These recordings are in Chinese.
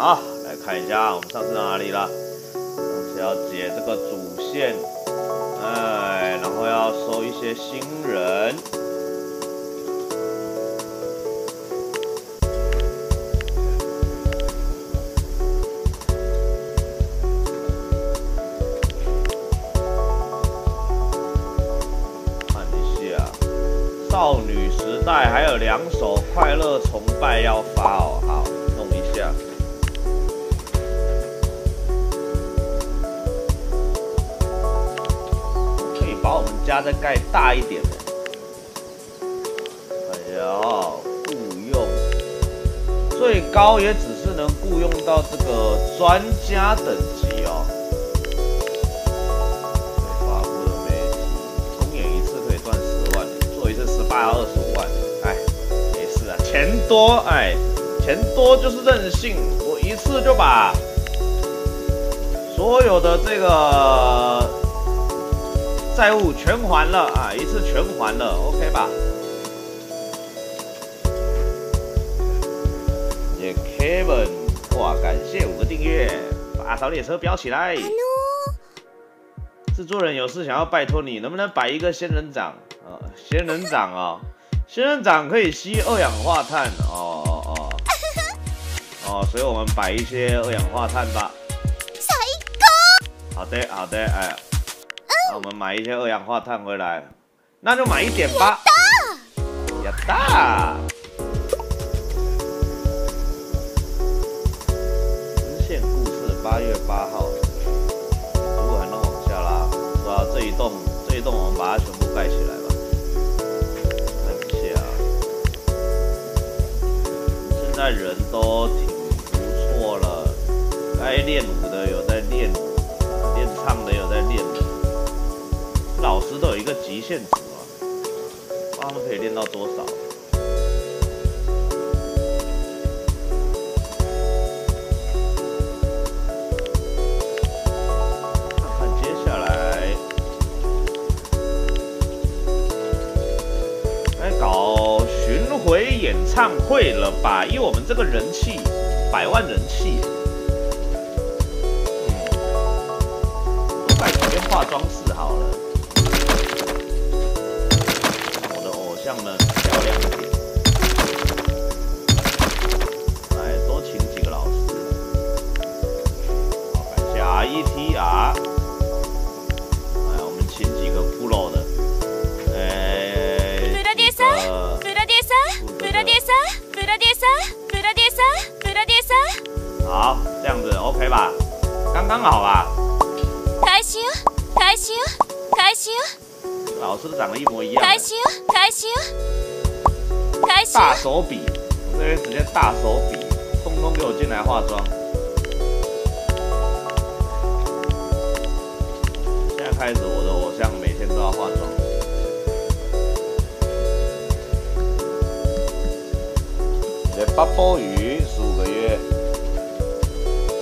好，来看一下我们上次哪里了？上次要解这个主线，哎，然后要收一些新人。看一下，少女时代还有两首快乐崇拜要发哦，好，把我们家再盖大一点的。哎呀，雇佣最高也只是能雇佣到这个专家等级哦。发布的媒体，重演一次可以赚十万，做一次十八二十五万，哎，没事啊，钱多，哎，钱多就是任性，我一次就把所有的这个债务全还了啊，一次全还了，OK 吧？也 Kevin，哇，感谢五个订阅，把小列车飙起来。制作人有事想要拜托你，能不能摆一个仙人掌？呃，仙人掌啊、仙人掌可以吸二氧化碳。哦哦哦，哦，所以我们摆一些二氧化碳吧。好的好的，哎，那我们买一些二氧化碳回来，那就买一点吧。呀大！支线故事八月八号。如果还能往下拉，是吧？这一栋这一栋我们把它全部盖起来吧。看一下，现在人都挺不错了，该练舞极限值啊，他们可以练到多少。看看接下来，该搞巡回演唱会了吧？因为我们这个人气，百万人气，嗯，我改几间化妆室漂亮一点。来，多请几个老师。好，一题啊。我们请几个骷髅的。哎。弗拉迪萨，弗拉迪萨，弗拉迪萨，弗拉迪萨，弗拉迪萨，弗拉迪萨。好，这样子 OK 吧？刚刚好吧？开心，开心，开心。老师都长得一模一样。开心。よ開始よ開始大よ手笔，我这边直接大手笔，通通给我进来化妆。现在开始，我的偶像每天都要化妆。你的八波鱼十五个月，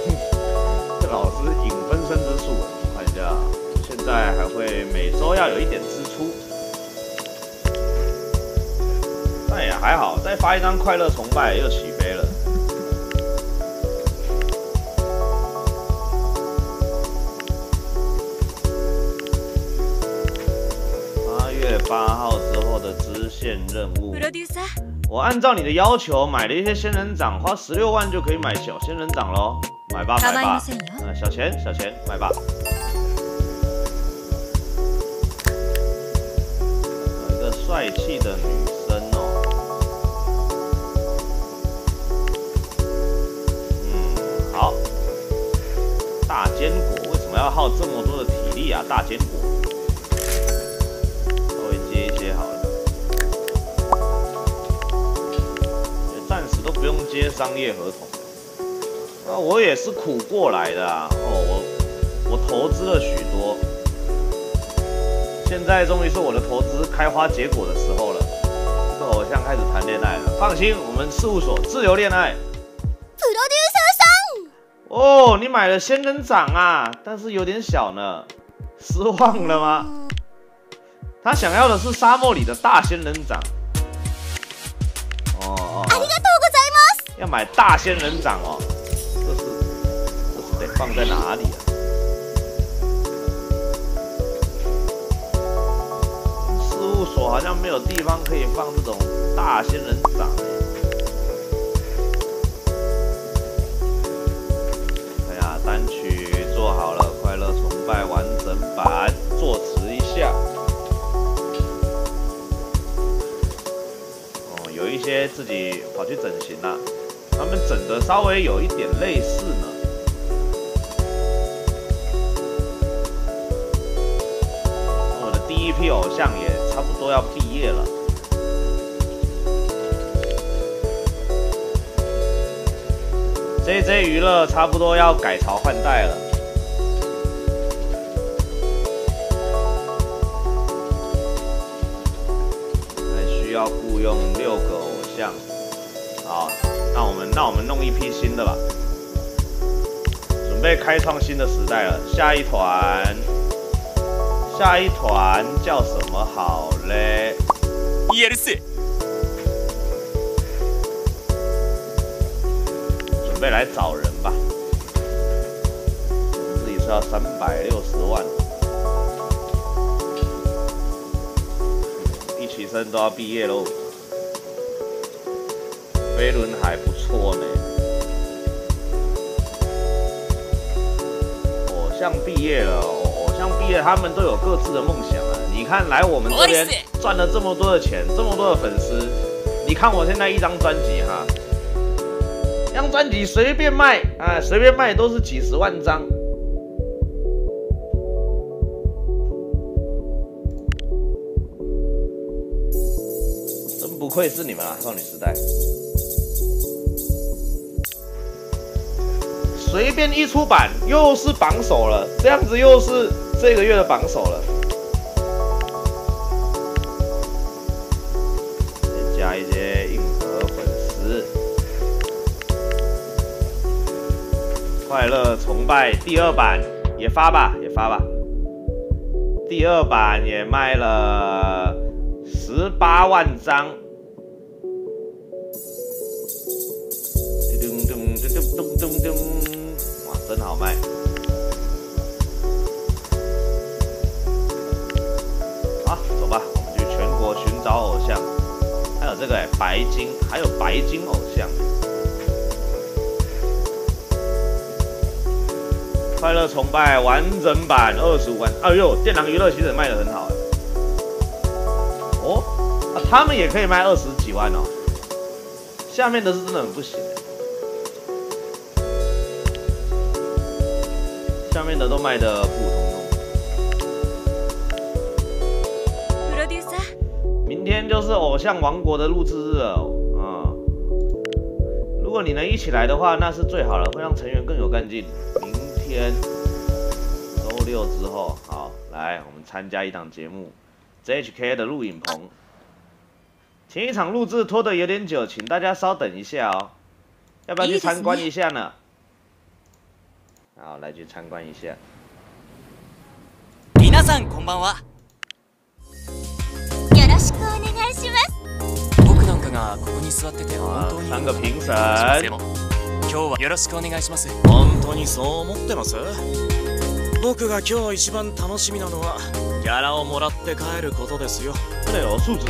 这老师影分身之术，我看一下，现在还会每周要有一点 还好，再发一张快乐崇拜又起飞了。八月八号之后的支线任务プ，ロデューサー我按照你的要求买了一些仙人掌，花十六万就可以买小仙人掌喽，买吧买吧構いませんよ，呃，小钱小钱买吧。有一个帅气的女 要耗这么多的体力啊？大坚果，稍微接一些好了。暂时都不用接商业合同那。我也是苦过来的啊！哦，我我投资了许多，现在终于是我的投资开花结果的时候了。这个偶像开始谈恋爱了，放心，我们事务所自由恋爱。哦，你买了仙人掌啊，但是有点小呢，失望了吗？他想要的是沙漠里的大仙人掌。哦哦哦，ありがとうございます要买大仙人掌哦，这 放在哪里啊？事务所好像没有地方可以放这种大仙人掌 单曲做好了，快乐崇拜完整版，作词一下。哦，有一些自己跑去整形了，他们整的稍微有一点类似呢。我的第一批偶像也差不多要毕业了。JJ 娱乐差不多要改朝换代了。还需要雇佣六个偶像。好，那我们那我们弄一批新的吧，准备开创新的时代了。下一团，下一团叫什么好嘞？准备来找人吧。自己是要三百六十万，一起生都要毕业喽。飞轮还不错呢。偶像毕业了，偶偶像毕业，他们都有各自的梦想啊。你看，来我们这边赚了这么多的钱，这么多的粉丝，你看我现在一张专辑哈，一张专辑随便卖，啊，随便卖都是几十万张。真不愧是你们啊，少女时代。随便一出版又是榜首了，这样子又是这个月的榜首了。拜第二版也发吧，也发吧。第二版也卖了十八万张。咚咚咚咚咚咚咚，哇，真好卖！好，走吧，我们去全国寻找偶像。还有这个，白金，还有白金偶像。快乐崇拜完整版二十五万，哎呦，电狼娱乐其实卖的很好哎。哦，啊，他们也可以卖二十几万哦。下面的是真的很不行哎。下面的都卖的普普通通。プロデューサー明天就是偶像王国的录制日了，啊、如果你能一起来的话，那是最好了，会让成员更有干劲。 明天周六之后，好，来我们参加一档节目，JHK 的录影棚。前一场录制拖得有点久，请大家稍等一下哦。要不要去参观一下呢？好，来去参观一下。皆さんこんばんはよろしくお願いします僕なんかがここに座ってて本当に三个评审でも 今日はよろしくお願いします。本当にそう思ってます？僕が今日一番楽しみなのはギャラをもらって帰ることですよ。质真的是很高。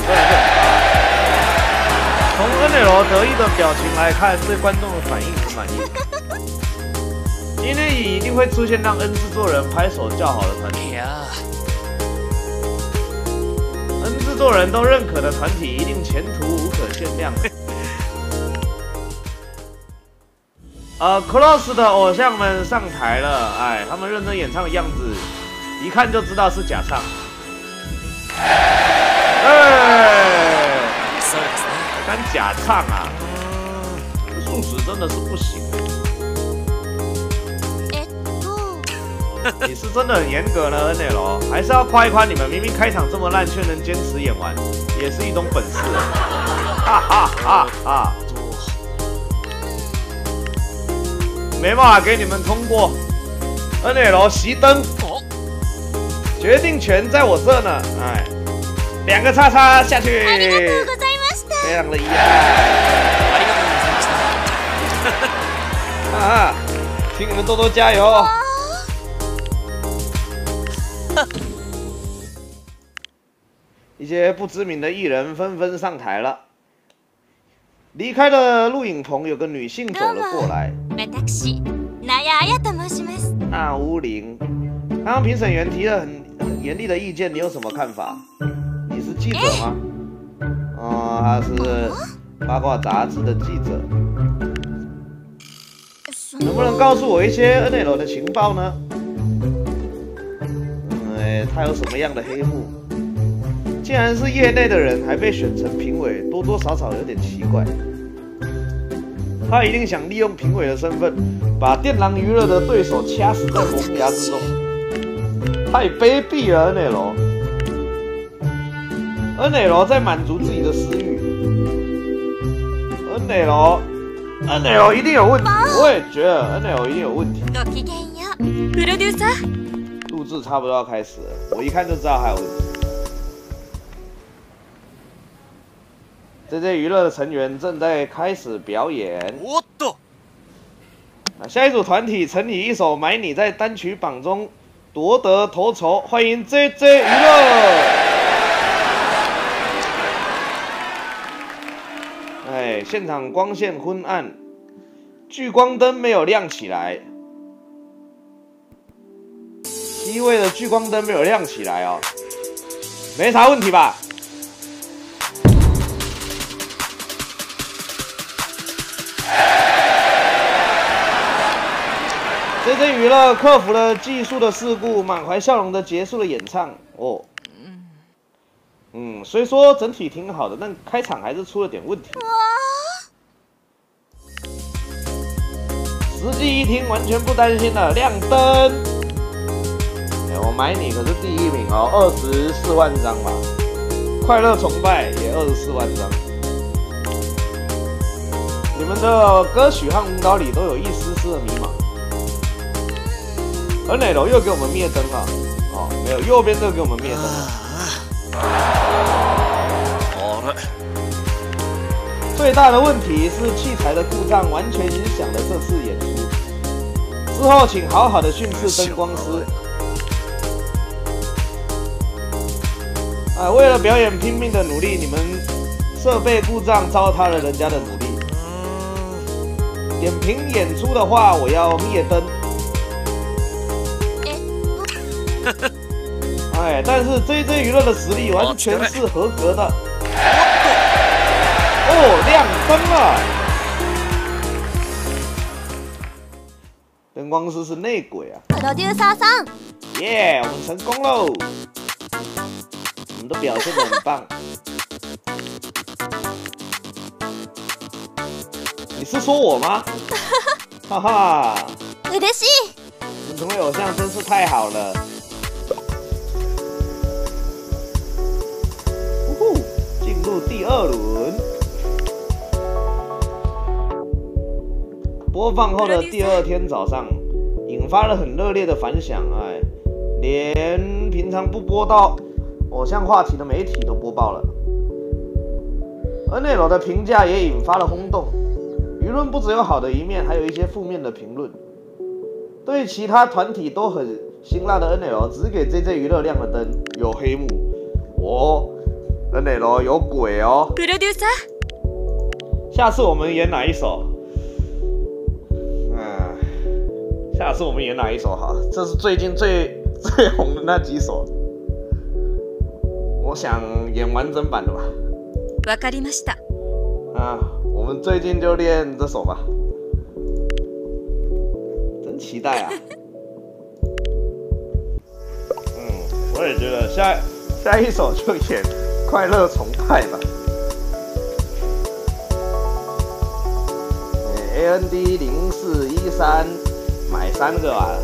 从 NL 得意的表情来看，对观众的反应很满意。今天一定会出现让 N 制作人拍手叫好的团体，N 制作人都认可的团体一定前途无可限量。呃，Cross 的偶像们上台了，哎，他们认真演唱的样子，一看就知道是假唱。哎，ーそうですね敢假唱啊，这素质真的是不行。えっと你是真的很严格呢，NL，还是要夸一夸你们，明明开场这么烂，却能坚持演完，也是一种本事。哈哈哈哈！ 没办法给你们通过，NL 熄灯，お决定权在我这呢。哎，两个叉叉下去，ありがとうございました非常的遗憾ありがとうございました啊！ 请你们多多加油。一些不知名的艺人纷纷上台了。 离开了录影棚，有个女性走了过来。私ナヤアヤと申します。那乌林，刚刚评审员提了很很严厉的意见，你有什么看法？你是记者吗？哦，他是八卦杂志的记者。能不能告诉我一些 NL 的情报呢？嗯，哎，他有什么样的黑幕？ 既然是业内的人，还被选成评委，多多少少有点奇怪。他一定想利用评委的身份，把电狼娱乐的对手掐死在萌芽之中，太卑鄙了！NL。NL 在满足自己的私欲。NL。NL 一定有问题，我也觉得 NL 一定有问题。ごきげんよう。プロデューサー。录制差不多要开始了，我一看就知道还有问题。 这些娱乐的成员正在开始表演。おっと那下一组团体陈以一首《买你》在单曲榜中夺得头筹，欢迎 JJ 娱乐。哎，现场光线昏暗，聚光灯没有亮起来。第一位的聚光灯没有亮起来哦，没啥问题吧？ 这些娱乐克服了技术的事故，满怀笑容的结束了演唱。哦，嗯，虽说整体挺好的，但开场还是出了点问题。实际一听，完全不担心了。亮灯，哎，我买你可是第一名哦，二十四万张吧。快乐崇拜也二十四万张。你们的歌曲和舞蹈里都有一丝丝的迷茫。而哪楼又给我们灭灯了？哦，没有，右边这个给我们灭灯了。好了，最大的问题是器材的故障，完全影响了这次演出。之后请好好的训斥灯光师。啊，为了表演拼命的努力，你们设备故障糟蹋了人家的努力。点评演出的话，我要灭灯。哎，但是 JJ 娱乐的实力完全是合格的。哦，亮灯了！灯光师是内鬼啊！プロデューサーさん。耶、我们成功喽！你们都表现的很棒。你是说我吗？哈哈，嬉しい。你成为偶像真是太好了。 第二轮。播放后的第二天早上，引发了很热烈的反响。哎，连平常不播到偶像话题的媒体都播报了。而内楼的评价也引发了轰动，舆论不只有好的一面，还有一些负面的评论。对其他团体都很辛辣的 NL，只给 JJ 娱乐亮了灯，有黑幕。我哦，NL 有鬼哦。プロデューサー。下次我们演哪一首？嗯，下次我们演哪一首好？这是最近最最红的那几首。我想演完整版的吧。わかりました。啊，我们最近就练这首吧。真期待啊！嗯，我也觉得下下一首就演《 快乐崇拜》吧。A N D 零四一三买三个啊，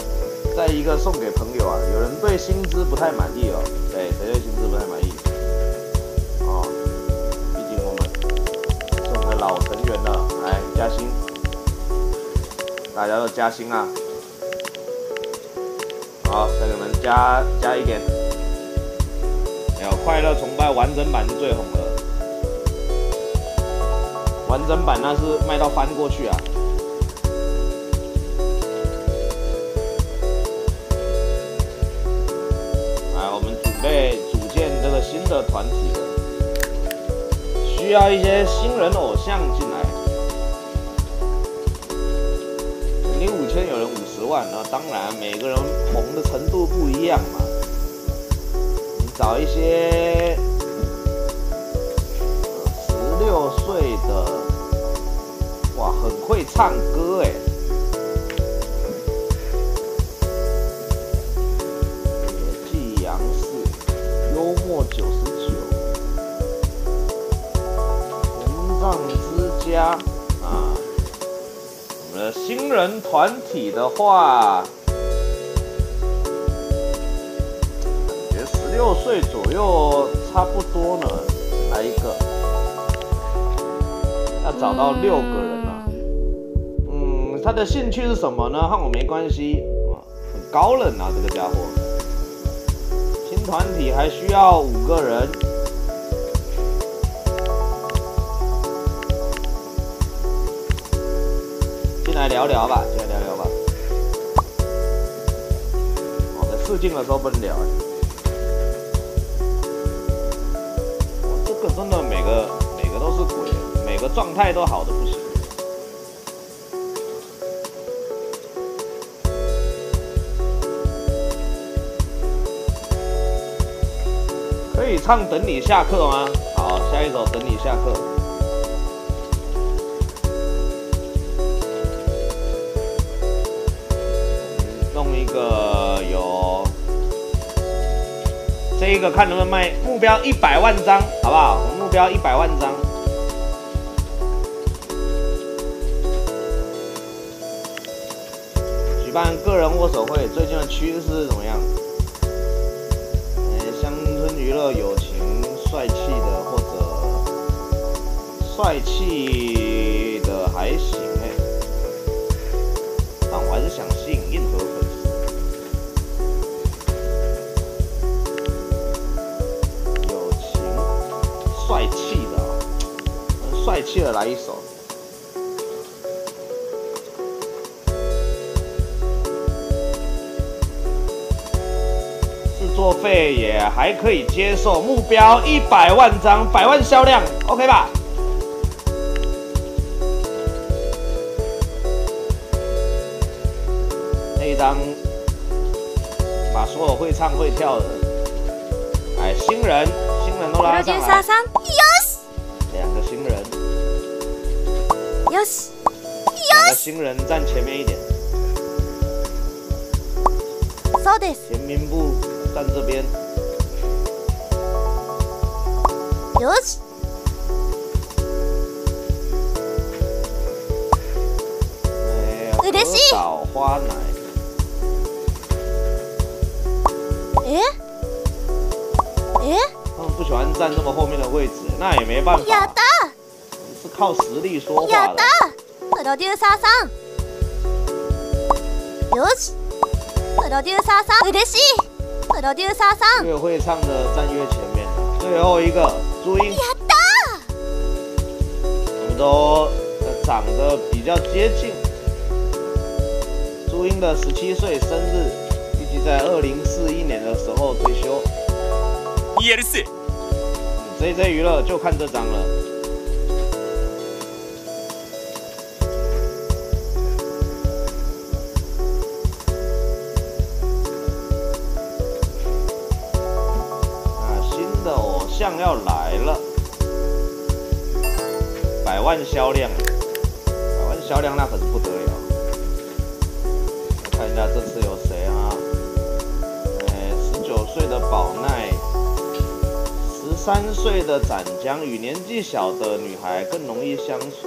再一个送给朋友啊。有人对薪资不太满意哦，对，谁对薪资不太满意？哦，毕竟我们是我们的老成员了，来加薪，大家都加薪啊！好，再给你们加加一点。没有快乐崇完整版是最红的。完整版那是卖到翻过去啊。来我们准备组建这个新的团体需要一些新人偶像进来。你五千有人五十万那当然每个人红的程度不一样嘛。找一些六岁的，哇，很会唱歌哎。野际阳，幽默九十九，膨胀之家啊。我们的新人团体的话，感觉十六岁左右差不多呢。找到六个人了。嗯，他的兴趣是什么呢？和我没关系啊，很高冷啊，这个家伙。新团体还需要五个人。进来聊聊吧，进来聊聊吧。哦，在试镜的时候不能聊。状态都好的不行。可以唱《等你下课》吗？好，下一首《等你下课》。弄一个有这一个看能不能卖，目标一百万张，好不好？目标一百万张。办个人握手会，最近的趋势怎么样？呃，乡村娱乐友情帅气的或者帅气的还行哎、但我还是想吸引硬核粉丝。友情帅气的、帅气的来一首。作费也还可以接受，目标一百万张，百万销量，OK 吧？那一张把所有会唱会跳的，哎，新人，新人都プロ拉上来，デューサーさんよ两个新人，しよし两个新人站前面一点，そうです前民部 站这边。有。请有。嬉しい。花奶。诶？诶？他们不喜欢站这么后面的位置，那也没办法。是靠实力说话的。producer。有。producer。嬉しい。プロデューサーさん越会唱的站越前面，最后一个朱茵，やった我们都呃长得比较接近。朱茵的十七岁生日，预计在二零四一年的时候退休。やるっす JJ 娱乐就看这张了。 要来了，百万销量，百万销量那可是不得了。我看一下这次有谁啊？哎，十九岁的宝奈。十三岁的展江与年纪小的女孩更容易相处。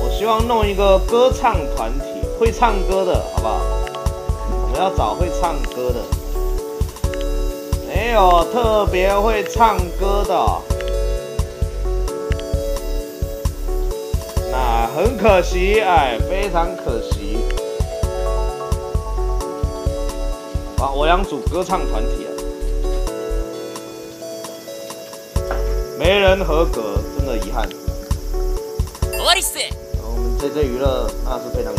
我希望弄一个歌唱团体，会唱歌的好不好？我们要找会唱歌的，没有特别会唱歌的哦，那很可惜，哎，非常可惜。啊，我想组歌唱团体啊，没人合格，真的遗憾。終わりっす然后我们 JJ 娱乐那是非常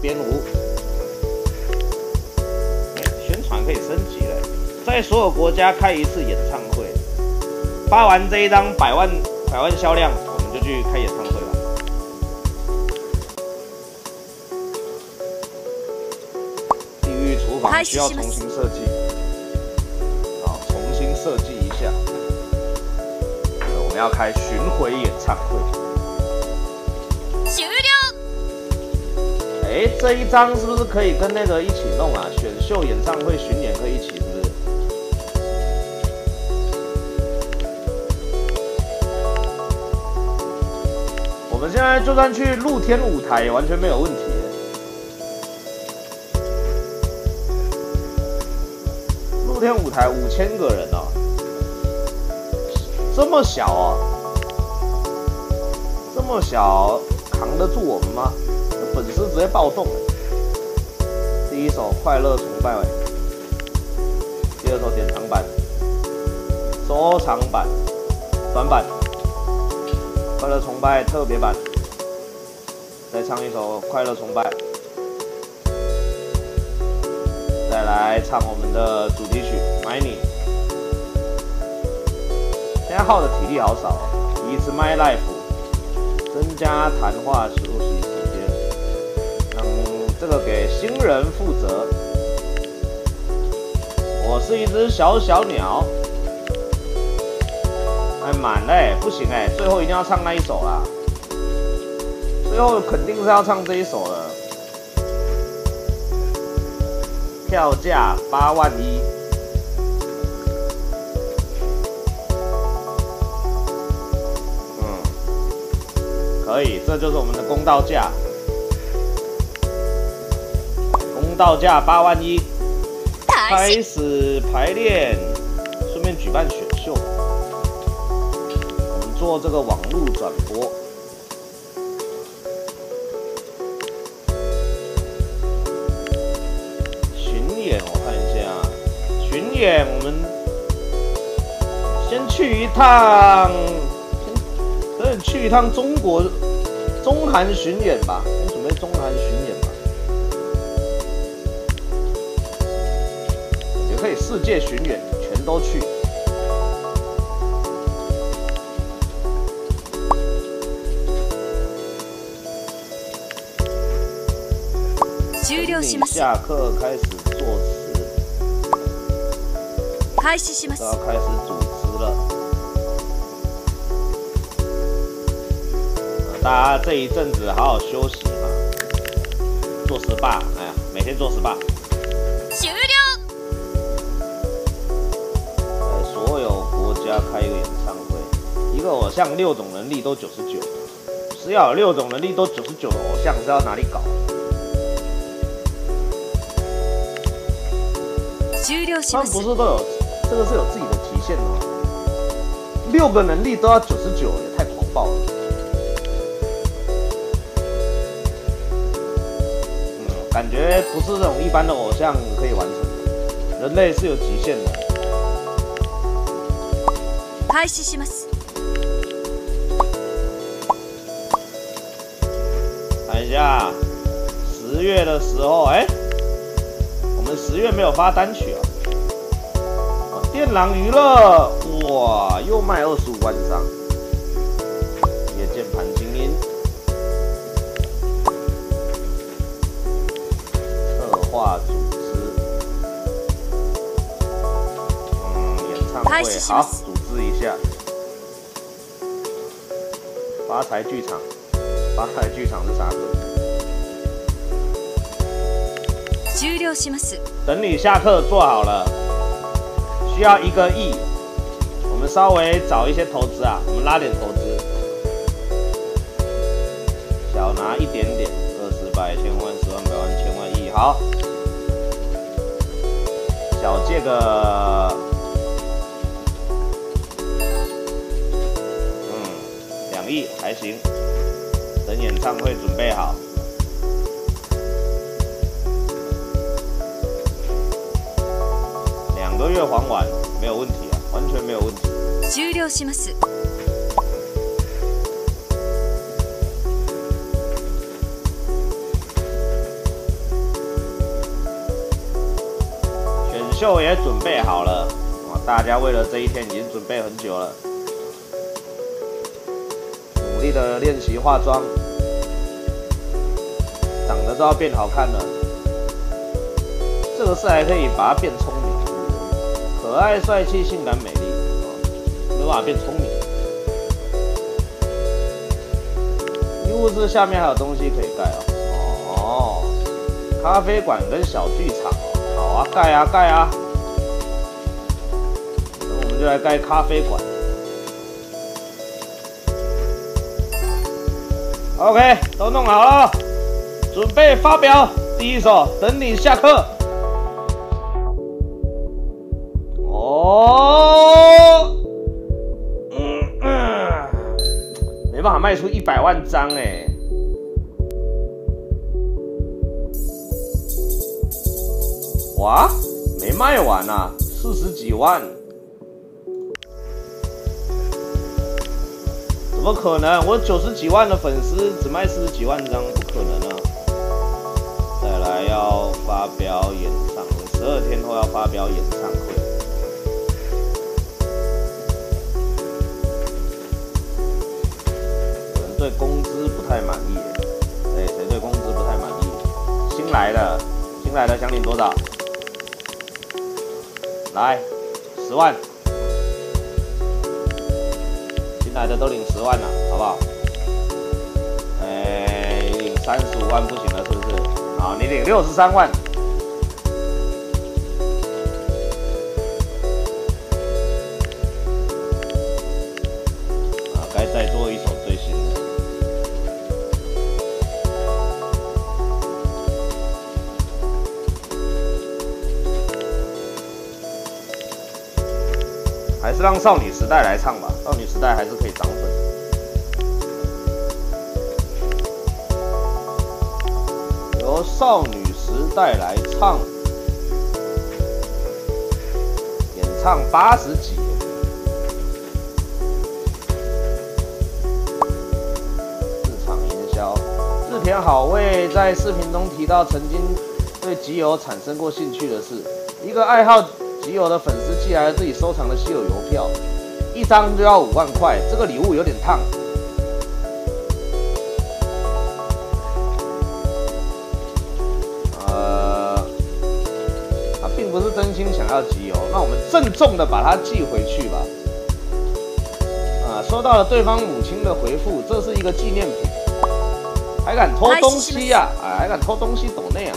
编舞。宣传可以升级了，在所有国家开一次演唱会。发完这一张百万百万销量，我们就去开演唱会吧。地狱厨房需要重新设计，好，重新设计一下。我们要开巡回演唱会。哎，这一张是不是可以跟那个一起弄啊？选秀演唱会巡演可以一起，是不是？我们现在就算去露天舞台，也完全没有问题。露天舞台五千个人哦，这么小哦，这么小，扛得住我们吗？粉丝直接暴动了。第一首《快乐崇拜》，第二首典藏版、收藏版、短版，《快乐崇拜》特别版。再唱一首《快乐崇拜》，再来唱我们的主题曲《My Me》。现在耗的体力好少哦，一次 My Life，增加谈话时。这个给新人负责。我是一只小小鸟。哎，满嘞，不行哎，最后一定要唱那一首啦。最后肯定是要唱这一首了。票价八万一。嗯，可以，这就是我们的公道价。公道价八万一，开始。排练，顺便举办选秀。我们做这个网络转播。巡演，我看一下，巡演我们先去一趟，先可以去一趟中国中韩巡演吧，先准备中韩巡世界巡演，全都去。終了します下课开始作词，開始します都要开始主持了。呃大家这一阵子好好休息嘛，做 SPA，哎呀，每天做 SPA。 个偶像六种能力都九十九，是要有六种能力都九十九的偶像是要哪里搞？終了し他ます们不是都有这个是有自己的极限的吗？六个能力都要九十九，也太狂暴了。嗯，感觉不是这种一般的偶像可以完成的，人类是有极限的。開始します 下，十月的时候，哎、我们十月没有发单曲啊。哦电狼娱乐，哇，又卖二十五万张。夜键盘精英，策划组织，嗯，演唱开会好，始します组织一下。发财剧场，发财剧场是啥歌？ 終了します等你下课做好了，需要一个亿，我们稍微找一些投资啊，我们拉点投资，小拿一点点，二十百千万十万百万千万亿，好，小借个，嗯，两亿还行，等演唱会准备好。 隔月还完没有问题啊，完全没有问题。收了します。选秀也准备好了，大家为了这一天已经准备很久了，努力的练习化妆，长得都要变好看了。这个是还可以把它变丑。可爱、帅气、性感、美丽，没办法变聪明。医务室下面还有东西可以盖哦。哦，咖啡馆跟小剧场。好啊，盖啊盖啊！那我们就来盖咖啡馆。OK，都弄好了，准备发表第一首。等你下课。嗯嗯，没办法卖出一百万张哎。哇，没卖完呐，四十几万，怎么可能？我九十几万的粉丝只卖四十几万张，不可能啊！再来要发表演唱，十二天后要发表演唱对工资不太满意，哎，谁对工资不太满意？新来的，新来的想领多少？来，十万，新来的都领十万了，好不好？哎，领三十五万不行了，是不是？好，你领六十三万。让少女时代来唱吧，少女时代还是可以涨粉。由少女时代来唱，演唱八十几。市场营销，日田好味在视频中提到曾经对集邮产生过兴趣的是一个爱好。集邮的粉丝寄来了自己收藏的稀有邮票，一张就要五万块，这个礼物有点烫。呃，他并不是真心想要集邮，那我们郑重的把它寄回去吧。啊，收到了对方母亲的回复，这是一个纪念品，还敢偷东西呀？啊，还敢偷东西抖内啊？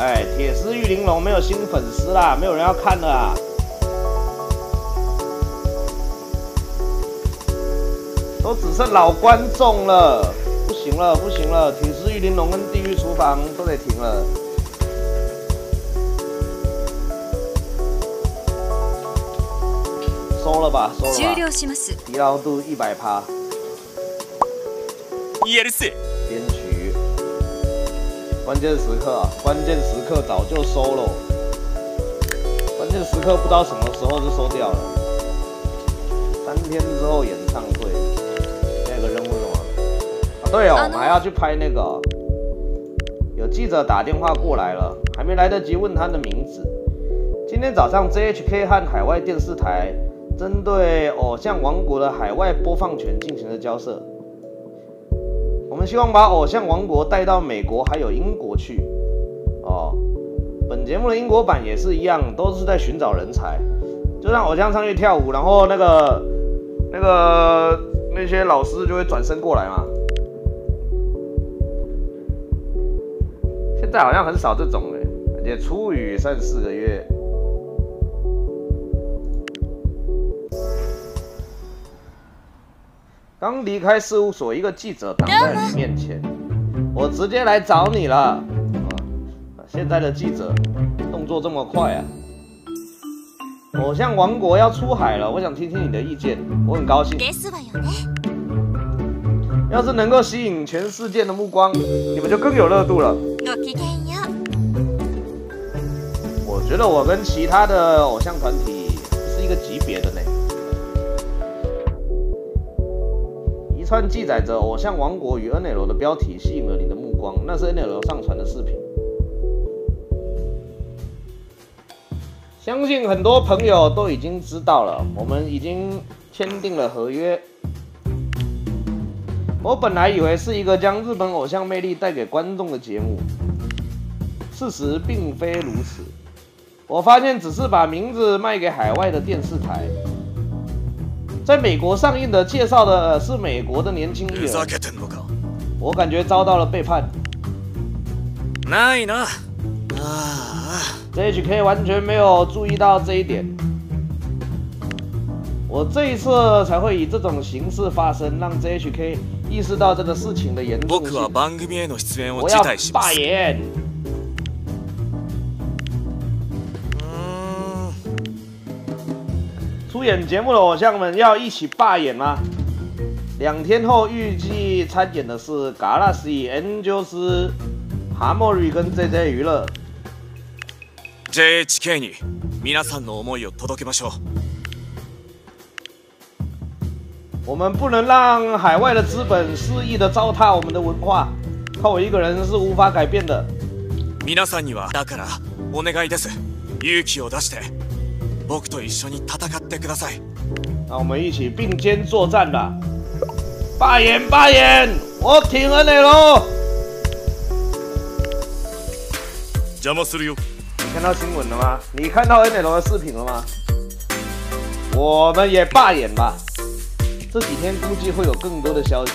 哎，铁丝玉玲珑没有新粉丝啦，没有人要看了啊！都只剩老观众了，不行了，不行了！铁丝玉玲珑跟地狱厨房都得停了。收了吧，收了吧。疲劳度一百趴。やるせ。编曲。 关键时刻，关键时刻早就收了。关键时刻不知道什么时候就收掉了。三天之后演唱会，那个任务什么？啊，对哦，我们还要去拍那个。有记者打电话过来了，还没来得及问他的名字。今天早上 JHK 和海外电视台针对《偶像王国》的海外播放权进行了交涉。们希望把《偶像王国》带到美国还有英国去，哦，本节目的英国版也是一样，都是在寻找人才，就让偶像上去跳舞，然后那个那个那些老师就会转身过来嘛。现在好像很少这种哎，而且初语剩四个月。刚离开事务所，一个记者挡在你面前，我直接来找你了。啊，现在的记者动作这么快啊！偶像王国要出海了，我想听听你的意见，我很高兴。要是能够吸引全世界的目光，你们就更有热度了。我觉得我跟其他的偶像团体不是一个级别的呢。串记载着“偶像王国”与 NL 的标题吸引了你的目光，那是 NL 上传的视频。相信很多朋友都已经知道了，我们已经签订了合约。我本来以为是一个将日本偶像魅力带给观众的节目，事实并非如此。我发现只是把名字卖给海外的电视台，在美国上映的介绍的是美国的年轻艺ふざ人，けてんのか我感觉遭到了背叛。ないなああ JHK 完全没有注意到这一点，我这一次才会以这种形式发生，让 JHK 意识到这个事情的严重僕は性。番組への出演を我要辞退しま罢すう演。 出演节目的偶像们要一起罢演吗？两天后预计参演的是 Galaxy、Angels、Harmony 跟 JJ 娱乐。 JHK に皆さんの思いを届けましょう我们不能让海外的资本肆意的糟蹋我们的文化，靠我一个人是无法改变的。皆さんにはだからお願いです勇気を出して 僕と一緒に戦ってください那我们一起并肩作战吧！罢演罢演，我挺 NL。邪魔するよ你看到新闻了吗？你看到 NL 的视频了吗？我们也罢演吧。这几天估计会有更多的消息。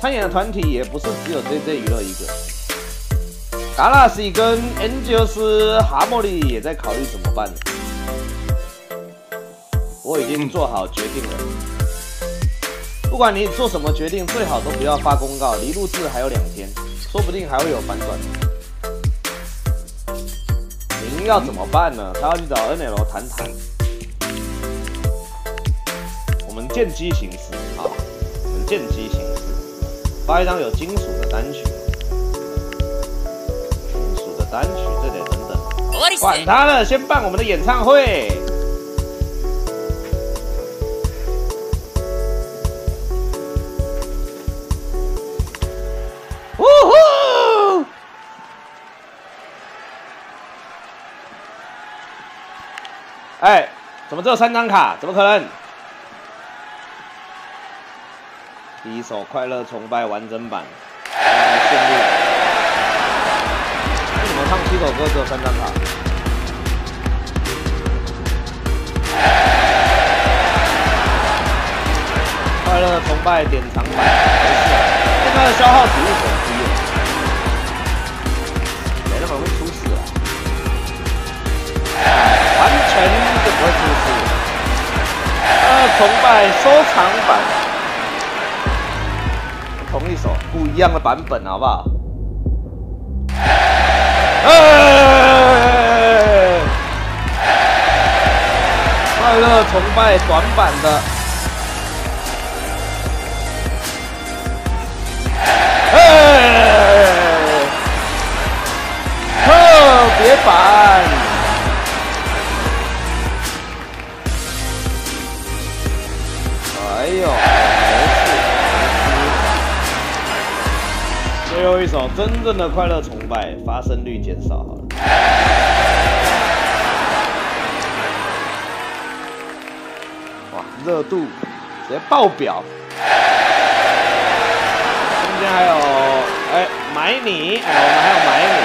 参演的团体也不是只有 JJ 娱乐一个，Galaxy 跟 Angels Harmony 也在考虑怎么办。 我已经做好决定了。不管你做什么决定，最好都不要发公告，离录制还有两天，说不定还会有反转。您要怎么办呢？他要去找 NL 谈谈。我们见机行事，好，我们见机行事，发一张有金属的单曲，金属的单曲，这得等等。終わりっす管他了，先办我们的演唱会。 哎，怎么只有三张卡？怎么可能？第一首《快乐崇拜》完整版，顺利。为什么唱七首歌只有三张卡？快乐崇拜典藏版，没事，现在的消耗体力很低，没那么会出事啊，崇拜收藏版，同一首不一样的版本，好不好？快乐崇拜短版的，哎！特别版，哎呦，没事没事。最后一首真正的快乐崇拜，发生率减少好了。哇，热度直接爆表。中间还有哎买你，哎我们还有买你，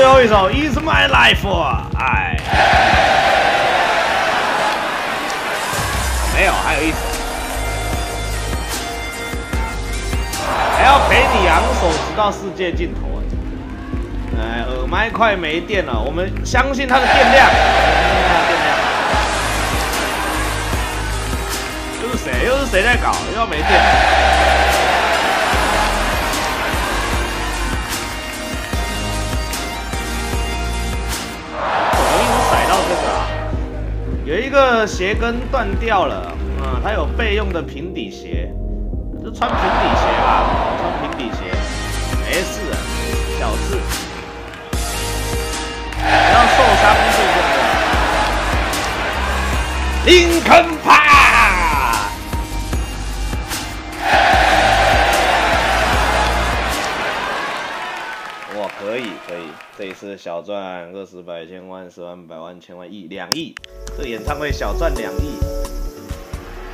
最后一首《Is My Life》，哎，没有，还有一首，还要陪你昂首直到世界尽头。哎，耳麦快没电了，我们相信它的电量，相信它的电量。又是谁？又是谁在搞？又要没电？有一个鞋跟断掉了，嗯，他有备用的平底鞋，就穿平底鞋吧，穿平底鞋，没事，小事。不要受伤最重要。林肯派！这一次小赚二十百千万十万百万千万亿两亿，这演唱会小赚两亿，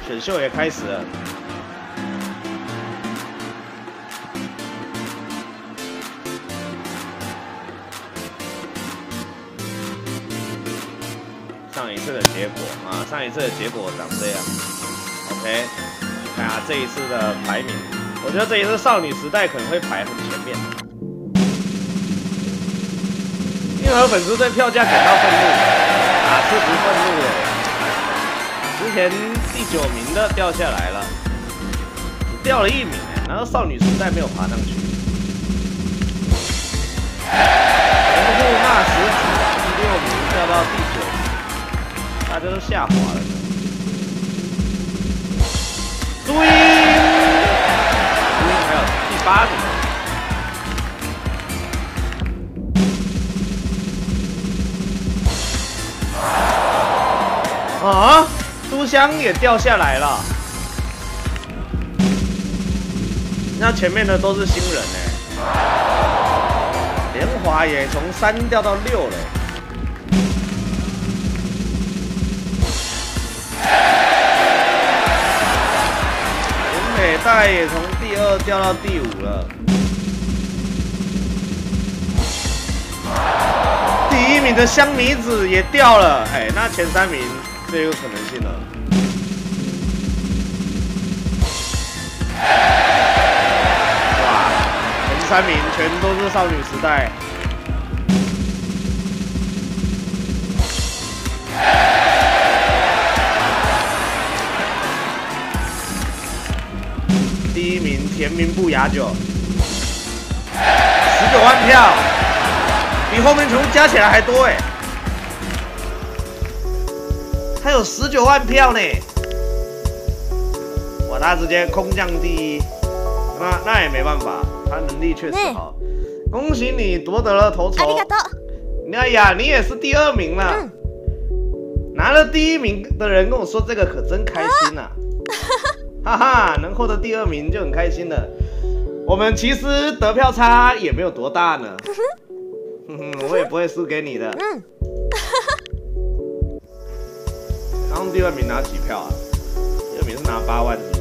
选秀也开始了。上一次的结果啊，上一次的结果长这样。OK，看下这一次的排名，我觉得这一次少女时代可能会排很前面。因为有粉丝对票价感到愤怒，哪次不愤怒了？之前第九名的掉下来了，只掉了一名哎，难道少女时代没有爬上去？神户那时第六名掉到第九名，大家都下滑了追。还有第八名。啊，都香也掉下来了。那前面的都是新人哎，莲华也从三掉到六了。林美代也从第二掉到第五了。第一名的香米子也掉了，哎，那前三名。这有可能性了。哇，前三名全都是少女时代。第一名甜民不雅酒，十九万票，比后面全部加起来还多哎。他有十九万票呢，哇！他直接空降第一，那那也没办法，他能力确实好。恭喜你夺得了头筹。哎呀，你也是第二名了。拿了第一名的人跟我说这个可真开心呐！哈哈，能获得第二名就很开心了。我们其实得票差也没有多大呢。哼哼，我也不会输给你的。刚第二名拿几票啊？第二名是拿八万，是不是？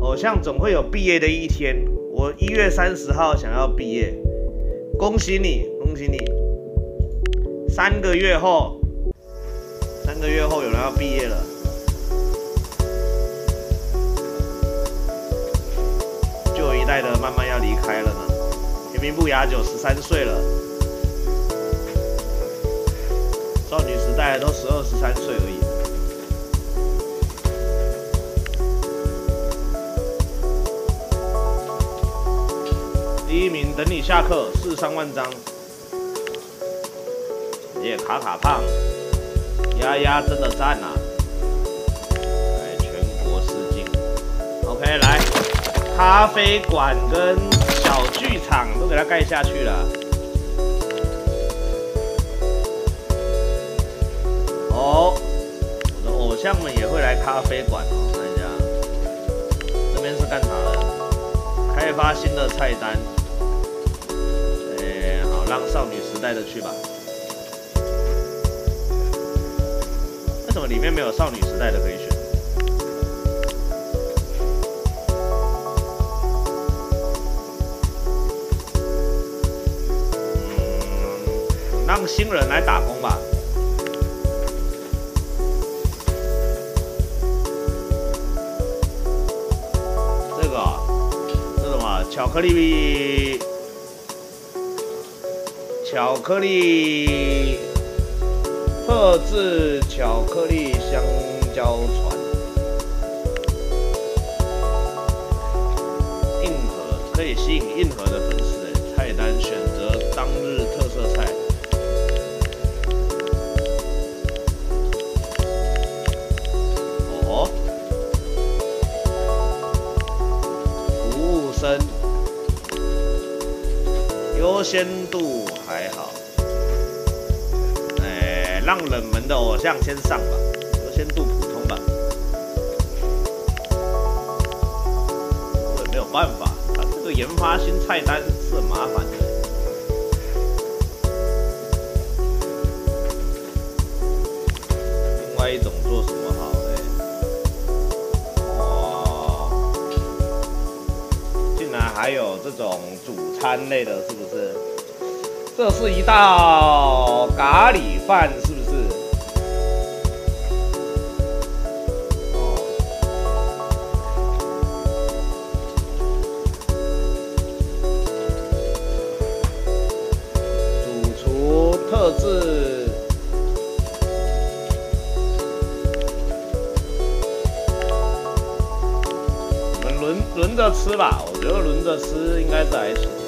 偶像总会有毕业的一天。我一月三十号想要毕业，恭喜你，恭喜你！三个月后，三个月后有人要毕业了。就有一代的慢慢要离开了呢。平民不雅九十三岁了。少女时代都十二十三岁而已。第一名等你下课，四三万张。耶，卡卡胖，丫丫真的赞呐！来全国试镜，OK，来咖啡馆跟小剧场都给它盖下去了。菜单。哎，好，让少女时代的去吧。为什么里面没有少女时代的可以选？嗯，让新人来打工吧。克力，巧克力，特制巧克力香蕉船，硬核可以吸引硬核仙度还好。哎，让冷门的偶像先上吧，优先度普通吧。我也没有办法，他这个研发新菜单是很麻烦的。另外一种做什么好嘞？哦，竟然还有这种主餐类的，是不是？这是一道咖喱饭，是不是？主厨特制。我们轮轮着吃吧，我觉得轮着吃应该是还行。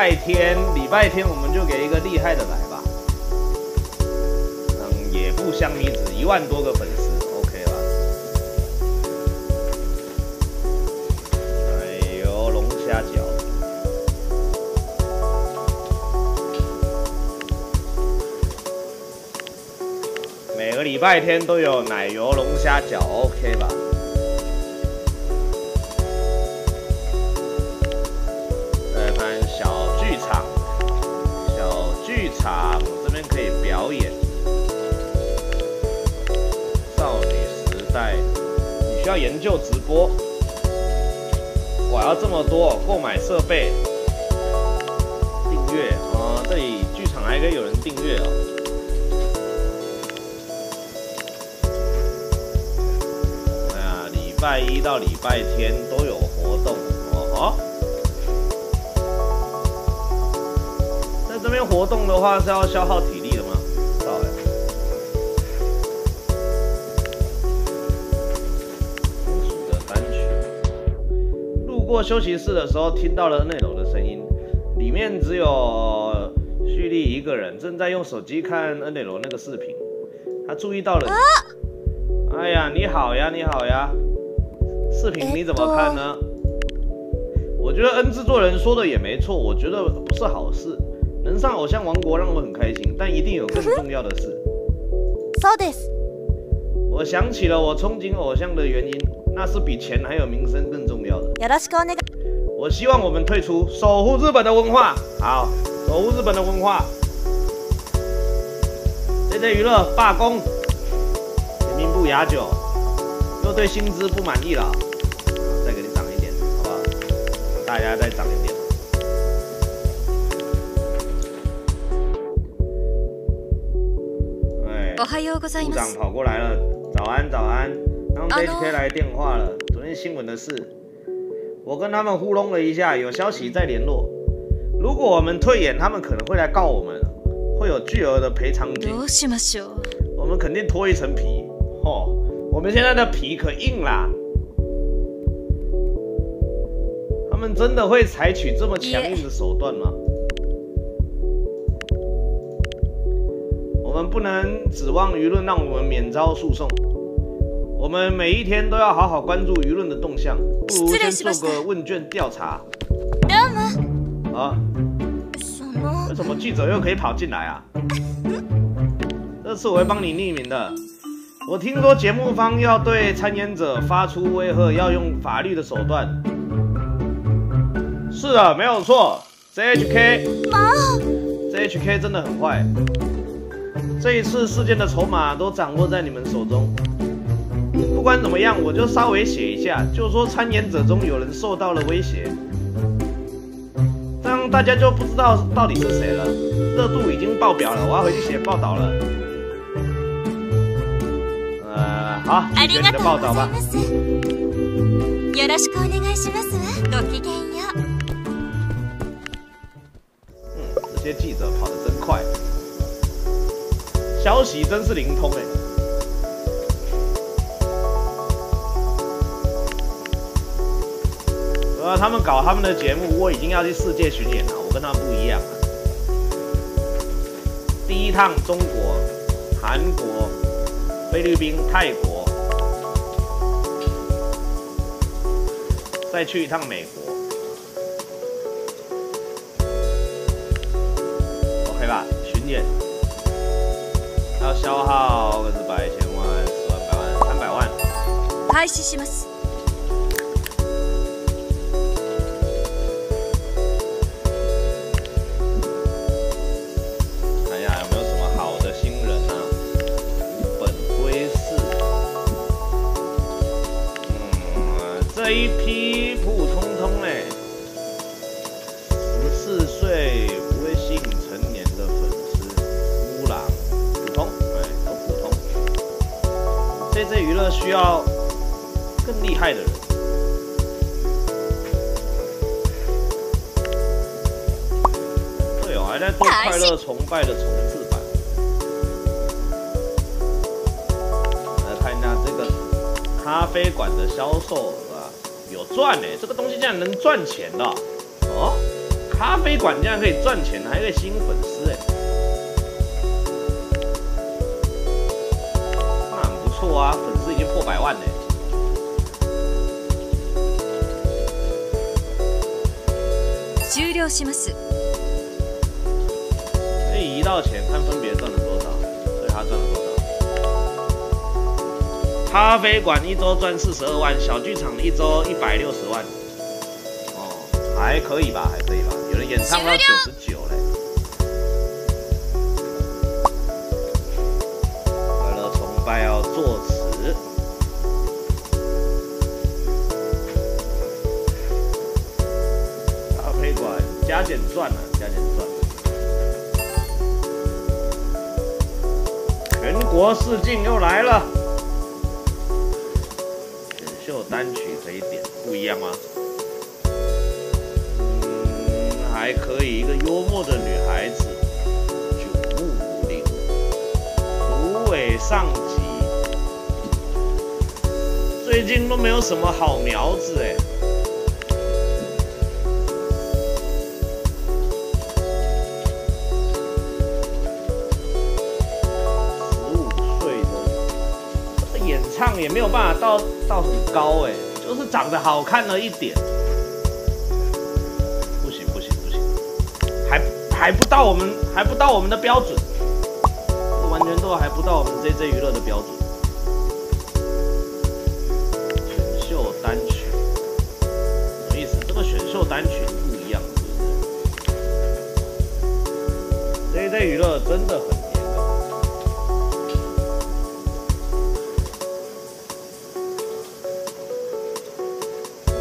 拜天，礼拜天我们就给一个厉害的来吧。嗯，也不香米子一万多个粉丝，OK 吧？哎呦，龙虾饺。每个礼拜天都有奶油龙虾饺，OK 吧？剧场这边可以表演。少女时代，你需要研究直播。哇，要这么多，购买设备，订阅啊、这里剧场还可以有人订阅哦。哎呀，礼拜一到礼拜天都有活动的话是要消耗体力的吗？不知道哎。专属的单曲。路过休息室的时候，听到了内楼的声音，里面只有旭丽一个人，正在用手机看恩内罗那个视频。他注意到了你。哎呀，你好呀，你好呀。视频你怎么看呢？我觉得恩制作人说的也没错，我觉得不是好事。能上偶像王国让我很开心，但一定有更重要的事。そうです我想起了我憧憬偶像的原因，那是比钱还有名声更重要的。よろしくお願い我希望我们退出，守护日本的文化。好，守护日本的文化。这些娱乐罢工，人民不雅久，又对薪资不满意了，再给你涨一点，好不好？大家再涨一点。 哎，おはようござい部长ます跑过来了，早安早安，刚啊 JHK 来电话了，昨天新闻的事，我跟他们糊弄了一下，有消息再联络。如果我们退演，他们可能会来告我们，会有巨额的赔偿金ど，うしましょう我们肯定脱一层皮。吼，我们现在的皮可硬啦。他们真的会采取这么强硬的手段吗？ 们不能指望舆论让我们免遭诉讼。我们每一天都要好好关注舆论的动向，不如先做个问卷调查。どうも啊，その为什么记者又可以跑进来啊？这次我会帮你匿名的。我听说节目方要对参演者发出威吓，要用法律的手段。是的，没有错。JHK，JHK 真的很坏。 这一次事件的筹码都掌握在你们手中。不管怎么样，我就稍微写一下，就说参演者中有人受到了威胁。这样大家就不知道到底是谁了。热度已经爆表了，我要回去写报道了。呃，好，あ你写你的りがとうご报道吧。ざいますよろしくお願いしますわごきげんよう嗯，这些记者跑得真快， 消息真是灵通哎！啊，他们搞他们的节目，我已经要去世界巡演了。我跟他们不一样，第一趟中国、韩国、菲律宾、泰国，再去一趟美国，OK 吧？巡演。要消耗个是百千万、十万、百万、三百万。開始します 赚呢，这个东西竟然能赚钱的哦！咖啡馆竟然可以赚钱，还可以吸引粉丝哎，那很不错啊，粉丝已经破百万呢。終了します可以移到钱，看分别赚了多少，所以他赚了多少。 咖啡馆一周赚四十二万，小剧场一周一百六十万。哦，还可以吧，还可以吧。有人演唱到九十九嘞。快乐崇拜要作词。咖啡馆加减赚啊，加减赚。全国试镜又来了，不一样吗？嗯，还可以一个幽默的女孩子，九木五零，虎尾上集，最近都没有什么好苗子哎。十五岁的，这演唱也没有办法到到很高哎，都是长得好看了一点。不行不行不行，还还不到我们还不到我们的标准，这完全都还不到我们 JJ 娱乐的标准。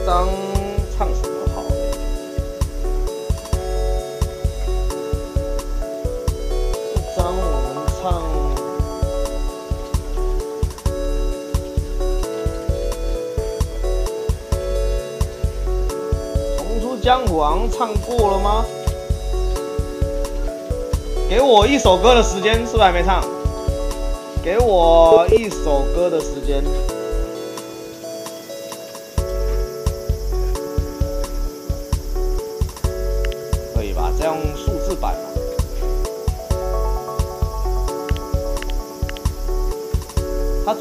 张唱什么好？张我们唱。重出江湖好像唱过了吗？给我一首歌的时间，是不是还没唱？给我一首歌的时间。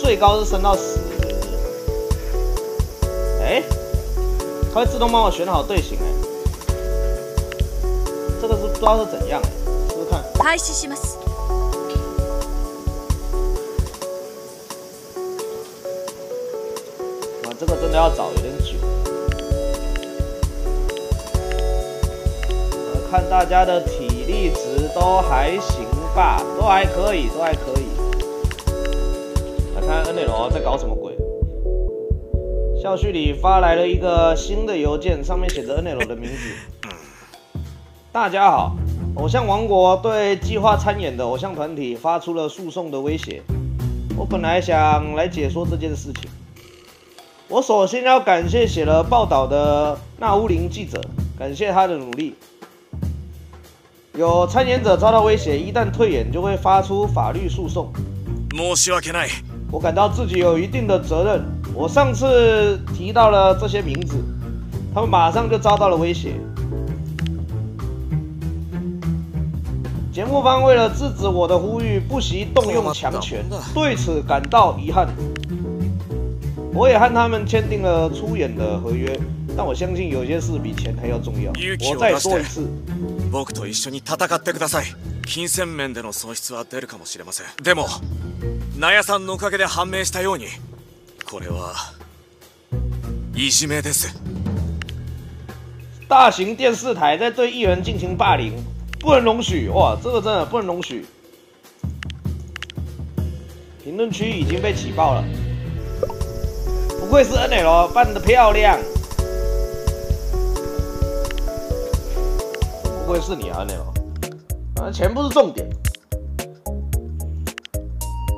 最高是升到十。哎，它会自动帮我选好队形哎。这个是不知道是怎样哎，试试看。開始します啊，这个真的要找有点久。呃看大家的体力值都还行吧，都还可以，都还可以。 来看 N L 在搞什么鬼？校序里发来了一个新的邮件，上面写着 N L 的名字。大家好，偶像王国对计划参演的偶像团体发出了诉讼的威胁。我本来想来解说这件事情。我首先要感谢写了报道的纳乌林记者，感谢他的努力。有参演者遭到威胁，一旦退演就会发出法律诉讼。申し訳ない 我感到自己有一定的责任。我上次提到了这些名字，他们马上就遭到了威胁。节目方为了制止我的呼吁，不惜动用强权，对此感到遗憾。 我也和他们签订了出演的合约，但我相信有些事比钱还要重要。我再说一次，僕と一緒に戦ってください金銭面での損失は出るかもしれませんでも 納屋さんのおかげで判明したようにこれはいじめです大型电视台在对艺人进行霸凌，不能容许！哇，这个真的不能容许！评论区已经被挤爆了，不愧是 NL 办的漂亮，不愧是你啊 NL，啊，钱不是重点。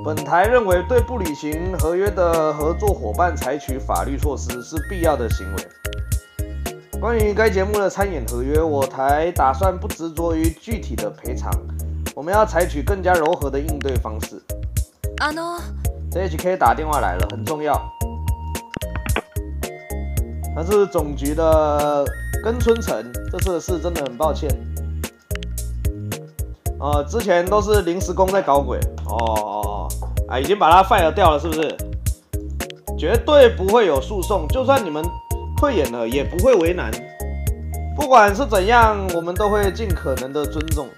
本台认为，对不履行合约的合作伙伴采取法律措施是必要的行为。关于该节目的参演合约，我台打算不执着于具体的赔偿，我们要采取更加柔和的应对方式。あの JHK 打电话来了，很重要。他是总局的根村诚，这次的事真的很抱歉。呃，之前都是临时工在搞鬼，哦哦哦，啊，已经把他 fire 掉了，是不是？绝对不会有诉讼，就算你们退演了，也不会为难。不管是怎样，我们都会尽可能的尊重，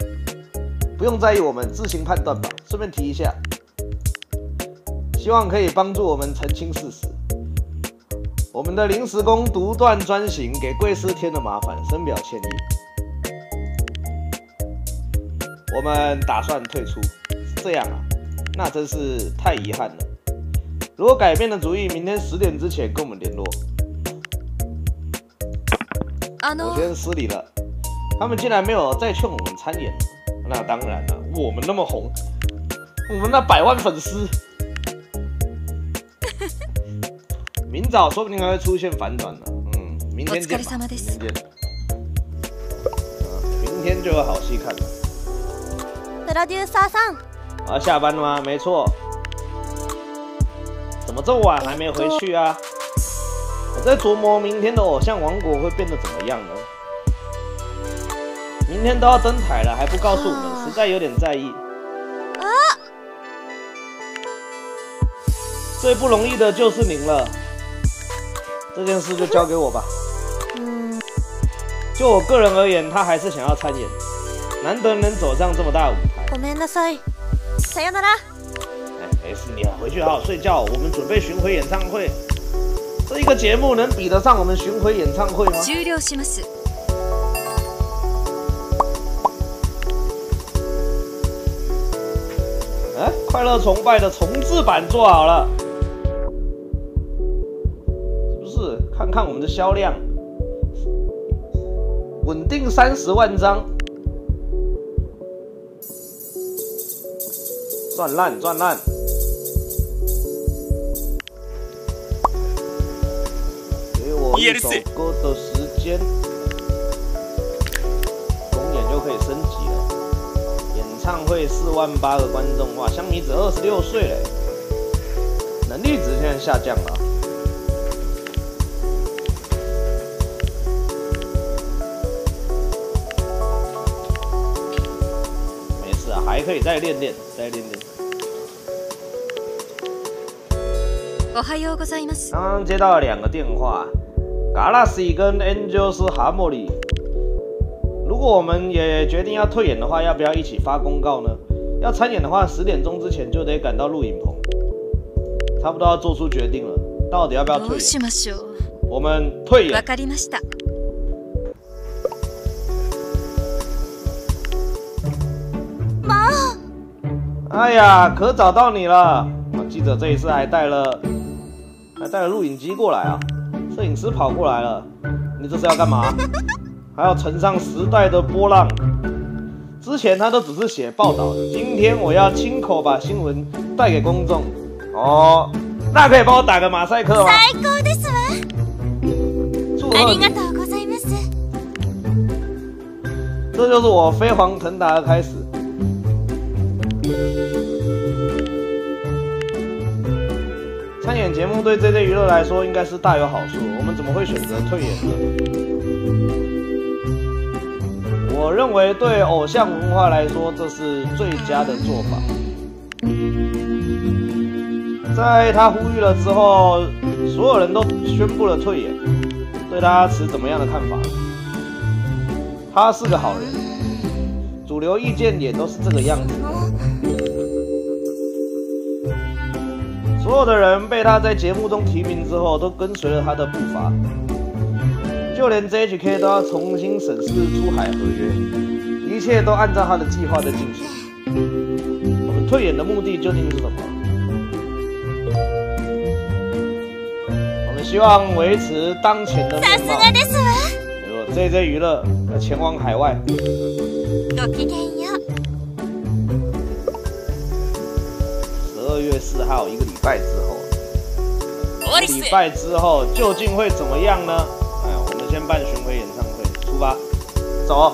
不用在意，我们自行判断吧。顺便提一下。希望可以帮助我们澄清事实。我们的临时工独断专行，给贵司添了麻烦，深表歉意。我们打算退出，是这样啊？那真是太遗憾了。如果改变了主意，明天十点之前跟我们联络。あ我の先失礼了，他们竟然没有再劝我们参演，那当然了，我们那么红，我们那百万粉丝，明早说不定还会出现反转呢。嗯，明天见吧，お疲れ様です明天见。啊，明天就有好戏看了。プロデューサーさん 啊，下班了吗？没错。怎么这么晚还没回去啊？我在琢磨明天的偶像王国会变得怎么样呢？明天都要登台了，还不告诉我们，实在有点在意。最不容易的就是您了，这件事就交给我吧。うん就我个人而言，他还是想要参演，难得能走上这么大的舞台。ごめんなさい さよなら哎，没事，你回去好好睡觉。我们准备巡回演唱会，这一个节目能比得上我们巡回演唱会吗？終了します哎，快乐崇拜的重制版做好了，是不是？看看我们的销量，稳定三十万张， 赚烂赚烂。给我一首歌的时间，公演就可以升级了。演唱会四万八的观众，哇，香米子二十六岁嘞，能力值现在下降了。还可以再练练，再练练。おはようございます刚刚接到了两个电话，Galaxy 跟 Angels Harmony。如果我们也决定要退演的话，要不要一起发公告呢？要参演的话，十点钟之前就得赶到录影棚，差不多要做出决定了，到底要不要退演？どうしましょう我们退わ演。 哎呀，可找到你了！啊记者这一次还带了还带了录影机过来啊，摄影师跑过来了，你这是要干嘛？还要乘上时代的波浪。之前他都只是写报道，今天我要亲口把新闻带给公众。哦，那可以帮我打个马赛克吗？最高ですわ祝贺你ありが！とうございます这就是我飞黄腾达的开始。 节目对 JJ 娱乐来说应该是大有好处，我们怎么会选择退演呢？我认为对偶像文化来说，这是最佳的做法。在他呼吁了之后，所有人都宣布了退演，对他持怎么样的看法？他是个好人，主流意见也都是这个样子。所有的人被他在节目中提名之后，都跟随了他的步伐，就连 JHK 都要重新审视出海合约，一切都按照他的计划在进行。我们退演的目的究竟是什么？我们希望维持当前的面貌。ですわ哎呦，JJ 娱乐要前往海外， 月四号一个礼拜之后。礼終わりっす拜之后究竟会怎么样呢？哎，我们先办巡回演唱会，出发，走。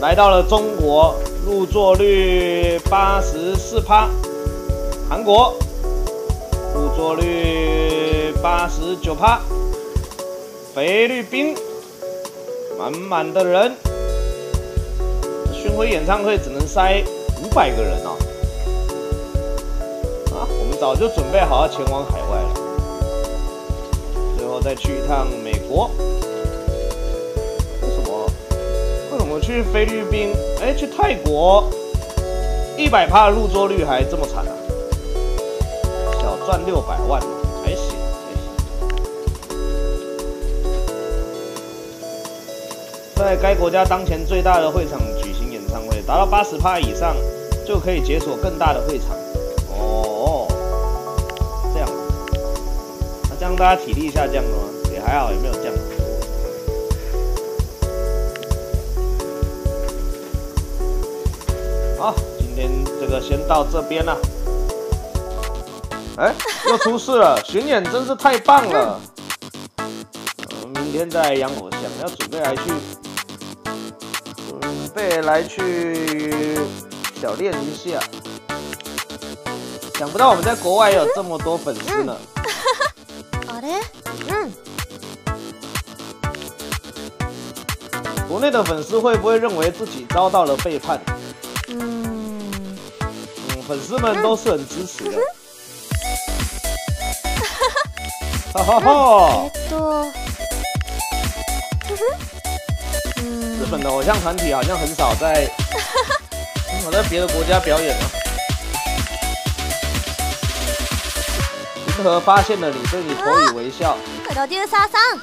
来到了中国，入座率八十四趴，韩国入座率八十九趴，菲律宾满满的人，巡回演唱会只能塞 五百个人哦。啊，我们早就准备好要前往海外了，最后再去一趟美国。为什么？为什么去菲律宾？哎，去泰国，一百趴入座率还这么惨啊？小赚六百万，还行还行。在该国家当前最大的会场，达到八十趴以上，就可以解锁更大的会场。哦，这样，那这样大家体力下降了吗？也还好，也没有降。好，今天这个先到这边了。哎，又出事了！巡演真是太棒了。呃明天再来养偶像，要准备来去，备来去小练一下。想不到我们在国外有这么多粉丝呢。あれうん国内的粉丝会不会认为自己遭到了背叛？うーん嗯，粉丝们都是很支持的。哈哈哈 本的偶像团体好像很少在，很少在别的国家表演啊。银河发现了你，对你投以微笑。プロデューサーさん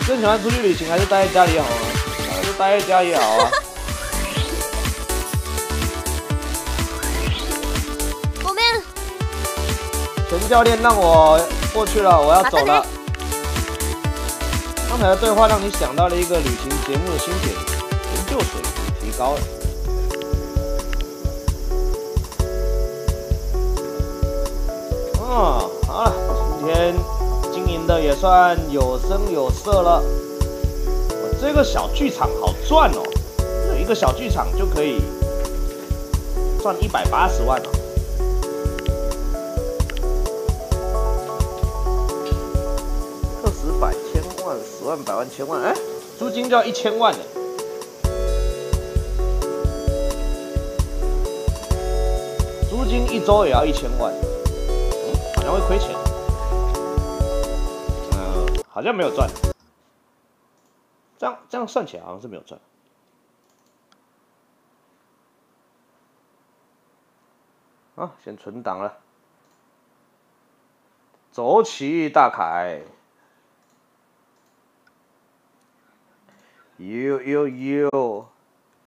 你更喜欢出去旅行还是待在家里好啊？当然是待在家里好啊。ごめん陈教练让我过去了，我要走了。刚才的对话让你想到了一个旅行节目的新点 子，研究水平提高了。啊，好了，今天经营的也算有声有色了。这个小剧场好赚哦，有一个小剧场就可以赚一百八十万哦。个十百千万十万百万千万，哎，租金就要一千万呢。金一周也要一千万，嗯，好像会亏钱。嗯、好像没有赚。这样这样算起来好像是没有赚。啊，先存档了。走起，大凯。呦呦呦！